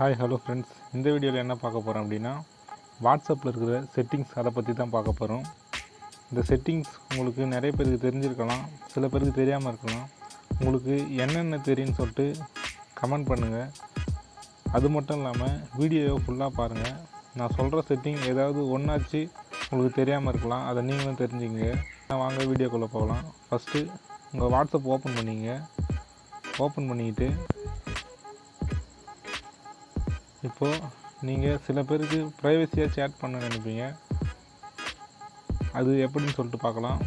Hi hello friends இந்த வீடியோவில் என்ன பார்க்க போகிறோம் அப்படின்னா வாட்ஸ்அப்பில் இருக்கிற செட்டிங்ஸ் அதை பற்றி தான் பார்க்க போகிறோம் இந்த செட்டிங்ஸ் உங்களுக்கு நிறைய பேருக்கு தெரிஞ்சிருக்கலாம் சில பேருக்கு தெரியாமல் இருக்கலாம். உங்களுக்கு என்னென்ன தெரியும்னு சொல்லிட்டு கமெண்ட் பண்ணுங்கள் அது மட்டும் இல்லாமல் வீடியோவை ஃபுல்லாக பாருங்கள் நான் சொல்கிற செட்டிங் ஏதாவது ஒன்றாச்சு உங்களுக்கு தெரியாமல் இருக்கலாம் அதை நீங்களும் தெரிஞ்சுங்க. நான் வாங்க வீடியோக்குள்ளே போகலாம். ஃபஸ்ட்டு உங்கள் வாட்ஸ்அப் ஓப்பன் பண்ணிங்க. ஓப்பன் பண்ணிக்கிட்டு இப்போது நீங்கள் சில பேருக்கு ப்ரைவசியாக சேட் பண்ண நினைப்பீங்க. அது எப்படின்னு சொல்லிட்டு பார்க்கலாம்.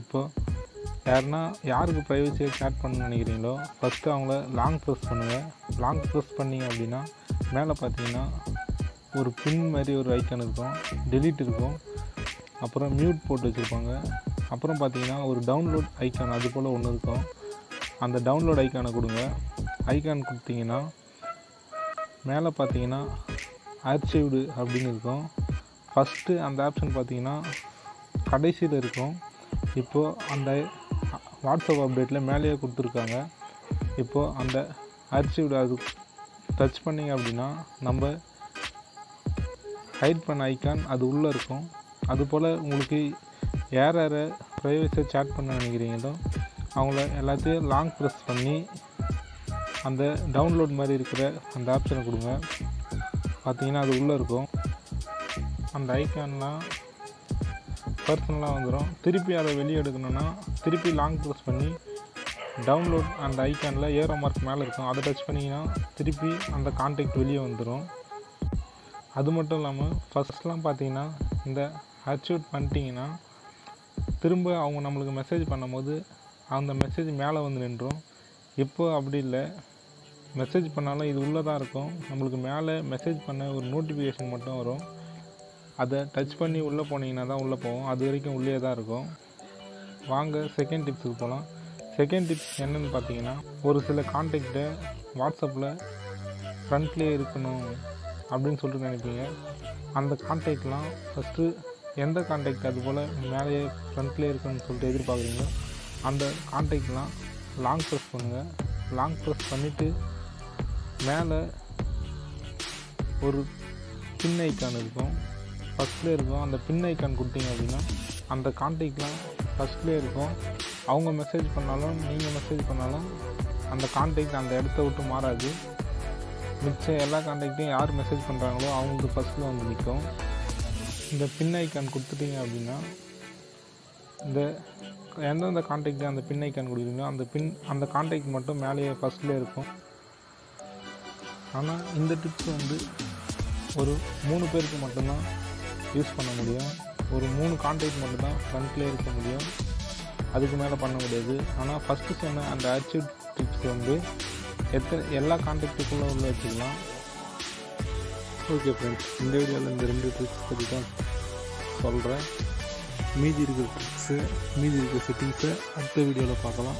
இப்போது யாருன்னா யாருக்கு ப்ரைவசியாக சேட் பண்ண நினைக்கிறீங்களோ ஃபஸ்ட்டு அவங்கள லாங் ப்ரெஸ் பண்ணுங்கள் லாங் ப்ரெஸ் பண்ணிங்க அப்படின்னா மேலே பார்த்தீங்கன்னா ஒரு பின் மாதிரி ஒரு ஐக்கன் இருக்கும். டெலிட் இருக்கும். அப்புறம் மியூட் போட்டு வச்சுருப்பாங்க. அப்புறம் பார்த்தீங்கன்னா ஒரு டவுன்லோட் ஐக்கான் அது போல் ஒன்று இருக்கும். அந்த டவுன்லோட் ஐக்கானை கொடுங்க. ஐக்கான் கொடுத்தீங்கன்னா மேலே பார்த்தீங்கன்னா ஆர்ச்சிவ்டு அப்படின்னு இருக்கும். ஃபஸ்ட்டு அந்த ஆப்ஷன் பார்த்தீங்கன்னா கடைசியில் இருக்கும். இப்போது அந்த வாட்ஸ்அப் அப்டேட்டில் மேலேயே கொடுத்துருக்காங்க. இப்போது அந்த ஆர்ச்சிவ்டு அது டச் பண்ணிங்க அப்படின்னா நம்ம ஹைட் பண்ண ஐக்கான் அது உள்ளே இருக்கும். அதுபோல் உங்களுக்கு யார் யாரை ப்ரைவசியாக சேட் பண்ண நினைக்கிறீங்களோ அவங்கள எல்லாத்தையும் லாங் ப்ரெஸ் பண்ணி அந்த டவுன்லோட் மாதிரி இருக்கிற அந்த ஆப்ஷனை கொடுங்க. பார்த்தீங்கன்னா அது உள்ளே இருக்கும். அந்த ஐக்கான்லாம் பர்சனலாக வந்துடும் திருப்பி அதை வெளியே எடுக்கணும்னா திருப்பி லாங் ப்ரெஸ் பண்ணி டவுன்லோட் அந்த ஐக்கானில் ஏரோ மார்க் மேலே இருக்கும். அதை டச் பண்ணிங்கன்னா திருப்பி அந்த கான்டாக்ட் வெளியே வந்துடும் அது மட்டும் இல்லாமல் ஃபஸ்ட்லாம் பார்த்தீங்கன்னா இந்த அச்சீவ் பண்ணிட்டீங்கன்னா திரும்ப அவங்க நம்மளுக்கு மெசேஜ் பண்ணும்போது அந்த மெசேஜ் மேலே வந்து நின்றோம். இப்போ அப்படி இல்லை. மெசேஜ் பண்ணாலும் இது உள்ளே தான் இருக்கும். நம்மளுக்கு மேலே மெசேஜ் பண்ண ஒரு நோட்டிஃபிகேஷன் மட்டும் வரும். அதை டச் பண்ணி உள்ளே போனீங்கன்னா தான் உள்ளே போகும் அது வரைக்கும் உள்ளே தான் இருக்கும். வாங்க செகண்ட் டிப்ஸுக்கு போகலாம். செகண்ட் டிப்ஸ் என்னன்னு பார்த்தீங்கன்னா ஒரு சில கான்டாக்டை வாட்ஸ்அப்பில் ஃப்ரண்ட்லேயே இருக்கணும் அப்படின்னு சொல்லிட்டு நினைப்பீங்க. அந்த கான்டாக்ட்லாம் ஃபஸ்ட்டு எந்த கான்டாக்ட் அது போல் மேலேயே ஃப்ரண்ட்லேயே இருக்கணும்னு சொல்லிட்டு எதிர்பார்க்குறீங்களோ அந்த கான்டாக்ட்லாம் லாங் ப்ரெஸ் பண்ணுங்கள் லாங் ப்ரெஸ் பண்ணிவிட்டு மேலே ஒரு பின் ஐக்கான் இருக்கும். ஃபஸ்ட்லேயே இருக்கும். அந்த பின் ஐக்கான் கொடுத்தீங்க அப்படின்னா அந்த கான்டாக்ட்லாம் ஃபஸ்ட்லேயே இருக்கும். அவங்க மெசேஜ் பண்ணாலும் நீங்கள் மெசேஜ் பண்ணாலும் அந்த கான்டாக்ட் அந்த இடத்த விட்டு மாறாது. மிச்சம் எல்லா கான்டாக்டையும் யார் மெசேஜ் பண்ணுறாங்களோ அவங்களுக்கு ஃபஸ்ட்டில் வந்து நிற்கும் இந்த பின் ஐக்கான் கொடுத்துட்டீங்க அப்படின்னா இந்த எந்தெந்த கான்டாக்ட் அந்த பின் ஐக்கான் கொடுக்குறீங்களோ அந்த பின் அந்த கான்டாக்ட் மட்டும் மேலேயே ஃபஸ்ட்லேயே இருக்கும். ஆனால் இந்த டிப்ஸ் வந்து ஒரு மூணு பேருக்கு மட்டும்தான் யூஸ் பண்ண முடியும். ஒரு மூணு கான்டாக்ட் மட்டும்தான் ஃப்ரண்ட்லேயே இருக்க முடியும். அதுக்கு மேலே பண்ண முடியாது. ஆனால் ஃபஸ்ட்டு சொன்ன அந்த அச்சீவ் டிப்ஸ் வந்து எத்தனை எல்லா கான்டாக்டுக்குள்ளே உள்ள வச்சுக்கலாம். ஓகே ஃப்ரெண்ட்ஸ் இந்த வீடியோவில் இந்த ரெண்டு டிப்ஸ் பற்றி தான் சொல்கிறேன் மீதி இருக்கிற ட்ரிக்ஸு மீதி இருக்கிற செட்டிங்ஸை அடுத்த வீடியோவில் பார்க்கலாம்.